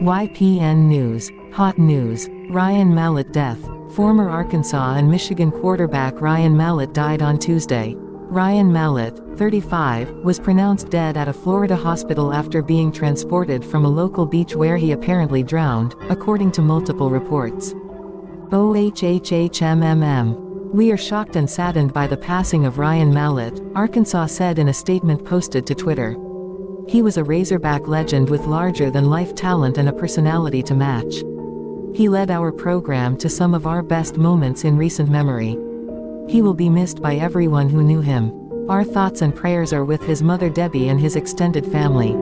YPN News, Hot News, Ryan Mallett death. Former Arkansas and Michigan quarterback Ryan Mallett died on Tuesday. Ryan Mallett, 35, was pronounced dead at a Florida hospital after being transported from a local beach where he apparently drowned, according to multiple reports. OHHHMMM. We are shocked and saddened by the passing of Ryan Mallett, Arkansas said in a statement posted to Twitter. He was a Razorback legend with larger-than-life talent and a personality to match. He led our program to some of our best moments in recent memory. He will be missed by everyone who knew him. Our thoughts and prayers are with his mother Debbie and his extended family.